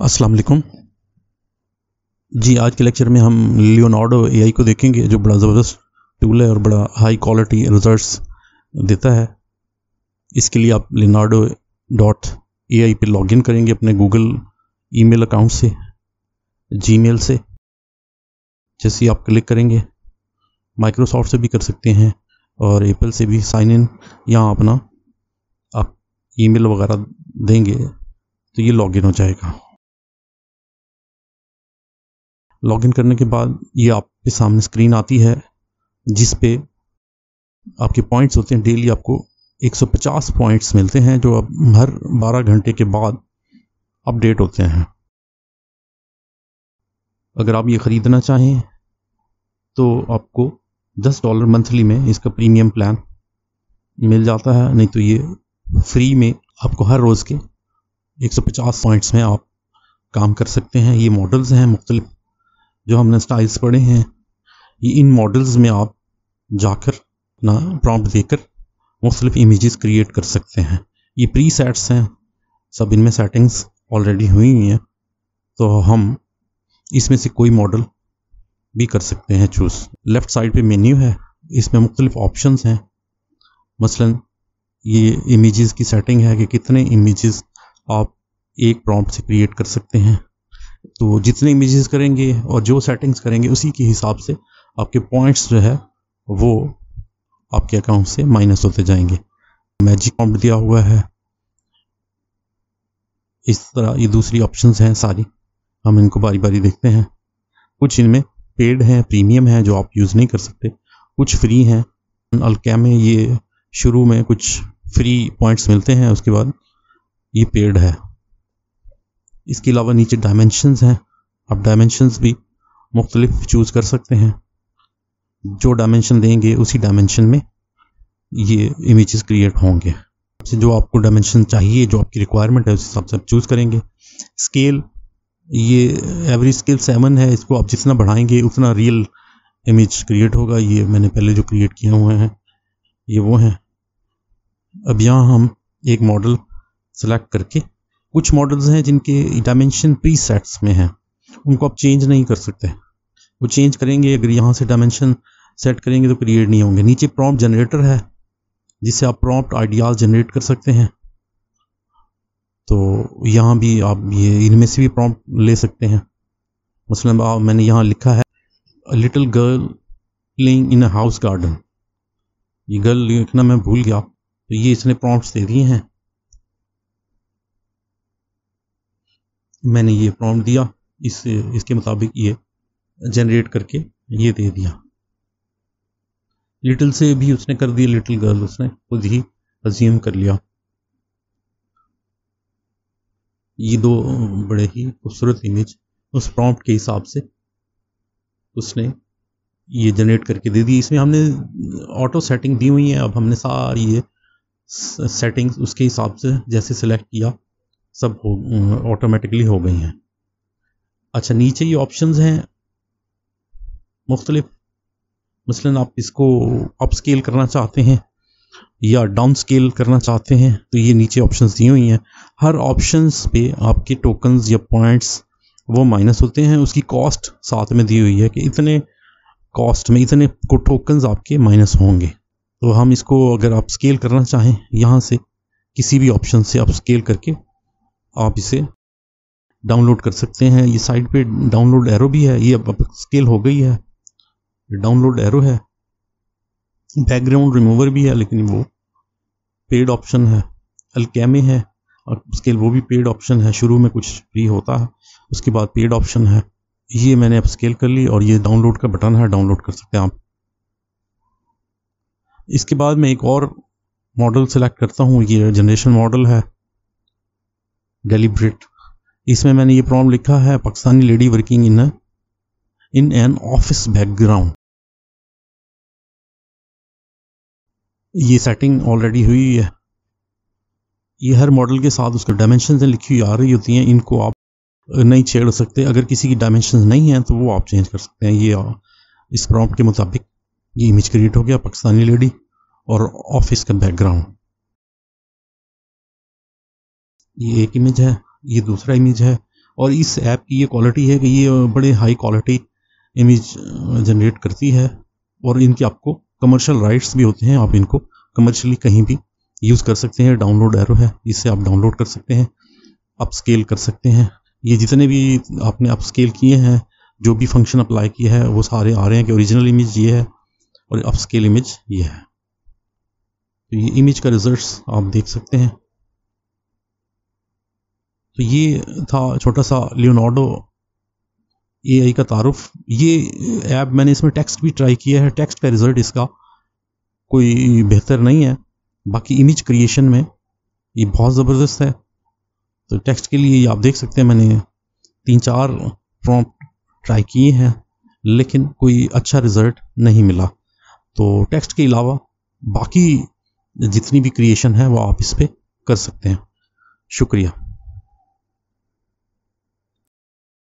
अस्सलाम वालेकुम जी, आज के लेक्चर में हम लियोनार्डो एआई को देखेंगे, जो बड़ा ज़बरदस्त टूल है और बड़ा हाई क्वालिटी रिजल्ट्स देता है। इसके लिए आप लियोनार्डो डॉट ए आई पर लॉगिन करेंगे अपने गूगल ईमेल अकाउंट से जीमेल से, जैसे आप क्लिक करेंगे। माइक्रोसॉफ्ट से भी कर सकते हैं और एप्पल से भी साइन इन यहाँ अपना, आप ईमेल वगैरह देंगे तो ये लॉगिन हो जाएगा। लॉगिन करने के बाद ये आपके सामने स्क्रीन आती है, जिस पे आपके पॉइंट्स होते हैं, डेली आपको 150 पॉइंट्स मिलते हैं, जो अब हर 12 घंटे के बाद अपडेट होते हैं। अगर आप ये ख़रीदना चाहें तो आपको 10 डॉलर मंथली में इसका प्रीमियम प्लान मिल जाता है, नहीं तो ये फ्री में आपको हर रोज़ के 150 पॉइंट्स में आप काम कर सकते हैं। ये मॉडल्स हैं, मुख्तलिफ़ जो हमने स्टाइल्स पढ़े हैं, ये इन मॉडल्स में आप जाकर ना प्रॉम्प्ट देकर मुख्तलिफ़ इमेजेस क्रिएट कर सकते हैं। ये प्री सेट्स हैं, सब इनमें सेटिंग्स ऑलरेडी हुई हुई हैं तो हम इसमें से कोई मॉडल भी कर सकते हैं चूज़ लेफ़्ट साइड पे मेन्यू है, इसमें मुख्तलिफ़ ऑप्शंस हैं। मसलन, ये इमेजेस की सेटिंग है कि कितने इमेजेस आप एक प्रॉम्प्ट से क्रिएट कर सकते हैं। तो जितने इमेजेस करेंगे और जो सेटिंग्स करेंगे, उसी के हिसाब से आपके पॉइंट्स जो है, वो आपके अकाउंट से माइनस होते जाएँगे। मैजिक प्रॉम्प्ट दिया हुआ है। इस तरह ये दूसरी ऑप्शंस हैं सारी। हम इनको बारी बारी देखते हैं। कुछ इनमें पेड हैं प्रीमियम हैं, जो आप यूज़ नहीं कर सकते। कुछ फ्री हैं। अलकै में ये शुरू में कुछ फ्री पॉइंट्स मिलते हैं, उसके बाद ये पेड है। इसके अलावा नीचे डायमेंशंस हैं। आप डायमेंशंस भी मुख्तलिफ़ चूज़ कर सकते हैं। जो डायमेंशन देंगे, उसी डायमेंशन में ये इमेजेस क्रिएट होंगे। से जो आपको डायमेंशन चाहिए, जो आपकी रिक्वायरमेंट है, उस हिसाब से आप चूज़ करेंगे। स्केल ये एवरेज स्केल सेवन है, इसको आप जितना बढ़ाएँगे, उतना रियल इमेज क्रिएट होगा। ये मैंने पहले जो क्रिएट किए हुए हैं, ये वो हैं। अब यहाँ हम एक मॉडल सेलेक्ट करके कुछ मॉडल्स हैं जिनके डायमेंशन प्री सेट्स में हैं। उनको आप चेंज नहीं कर सकते। वो चेंज करेंगे, अगर यहाँ से डायमेंशन सेट करेंगे तो क्रिएट नहीं होंगे। नीचे प्रॉम्प्ट जनरेटर है, जिससे आप प्रॉम्प्ट आइडियाज़ जनरेट कर सकते हैं। तो यहाँ भी आप ये, इनमें से भी प्रॉम्प्ट ले सकते हैं। मसलन मैंने यहाँ लिखा है little girl playing in a house garden ये गर्ल लिखना मैं भूल गया। तो ये इसने प्रॉम्प्ट्स दे दिए हैं। मैंने ये प्रॉम्प्ट दिया, इस, इसके मुताबिक ये जनरेट करके ये दे दिया। लिटिल से भी उसने कर दिया लिटिल गर्ल उसने खुद ही अजीम कर लिया। ये दो बड़े ही खूबसूरत इमेज उस प्रॉम्प्ट के हिसाब से उसने ये जनरेट करके दे दी। इसमें हमने ऑटो सेटिंग दी हुई है, अब हमने सारी ये सेटिंग्स उसके हिसाब से जैसे सिलेक्ट किया सब ऑटोमेटिकली हो गई हैं। अच्छा नीचे ये ऑप्शंस हैं। मुख्तलिफ़, मसलन आप इसको अप स्केल करना चाहते हैं या डाउन स्केल करना चाहते हैं तो ये नीचे ऑप्शंस दी हुई हैं। हर ऑप्शंस पे आपके टोकन्स या पॉइंट्स वो माइनस होते हैं। उसकी कॉस्ट साथ में दी हुई है कि इतने कॉस्ट में, इतने को टोकन्स आपके माइनस होंगे। तो हम इसको अगर आप स्केल करना चाहें, यहाँ से किसी भी ऑप्शन से आप स्केल करके आप इसे डाउनलोड कर सकते हैं। ये साइड पे डाउनलोड एरो भी है। ये अब अब स्केल हो गई है। डाउनलोड एरो है। बैकग्राउंड रिमूवर भी है, लेकिन वो पेड ऑप्शन है। अलकैमे है। और स्केल वो भी पेड ऑप्शन है। शुरू में कुछ फ्री होता है, उसके बाद पेड ऑप्शन है। ये मैंने अब स्केल कर ली और ये डाउनलोड का बटन है। डाउनलोड कर सकते हैं आप। इसके बाद मैं एक और मॉडल सेलेक्ट करता हूँ। ये जनरेशन मॉडल है। डेलीब्रेट इसमें मैंने ये प्रॉब्लम लिखा है, Pakistani lady working in in an office background ये सेटिंग ऑलरेडी हुई है। ये हर मॉडल के साथ उसके डायमेंशन लिखी हुई आ रही होती हैं, इनको आप नहीं छेड़ सकते। अगर किसी की डायमेंशन नहीं है तो वो आप चेंज कर सकते हैं। ये, इस प्रॉम्प्ट के मुताबिक ये इमेज क्रिएट हो गया, पाकिस्तानी लेडी और ऑफ़िस का बैकग्राउंड ये एक इमेज है, ये दूसरा इमेज है और इस ऐप की ये क्वालिटी है कि ये बड़े हाई क्वालिटी इमेज जनरेट करती है और इनके आपको कमर्शियल राइट्स भी होते हैं, आप इनको कमर्शियली कहीं भी यूज़ कर सकते हैं डाउनलोड एरो है, इससे आप डाउनलोड कर सकते हैं अप स्केल कर सकते हैं। ये जितने भी आपने अप स्केल किए हैं, जो भी फ़ंक्शन अप्लाई किया है, वो सारे आ रहे हैं कि ओरिजिनल इमेज ये है और अप स्केल इमेज ये है। तो ये इमेज का रिजल्ट्स आप देख सकते हैं। तो ये था छोटा सा लियोनार्डो ए आई का तारुफ। ये ऐप मैंने इसमें टेक्स्ट भी ट्राई किया है। टेक्स्ट का रिज़ल्ट इसका कोई बेहतर नहीं है। बाकी इमेज क्रिएशन में ये बहुत ज़बरदस्त है। तो टेक्स्ट के लिए आप देख सकते हैं मैंने तीन चार प्रॉम्प्ट ट्राई किए हैं, लेकिन कोई अच्छा रिज़ल्ट नहीं मिला। तो टेक्स्ट के अलावा बाकी जितनी भी क्रिएशन है वो आप इस पर कर सकते हैं। शुक्रिया।